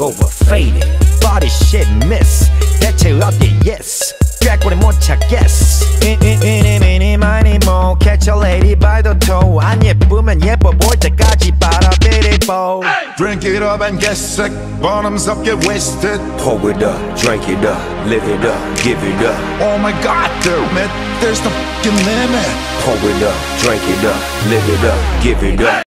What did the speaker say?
Overfaded, body shit miss 대체 어디 yes 꾀꼬리 못 찾겠어 이니미니 마니 모 catch a lady by the toe 안 예쁘면 예뻐 보일 때까지 빨아들이고 Drink it up and get sick. Bottoms up, get wasted. Pour it up, drink it up, live it up, give it up Oh my god, damn it. There's no fucking limit. Pour it up, drink it up, live it up, give it up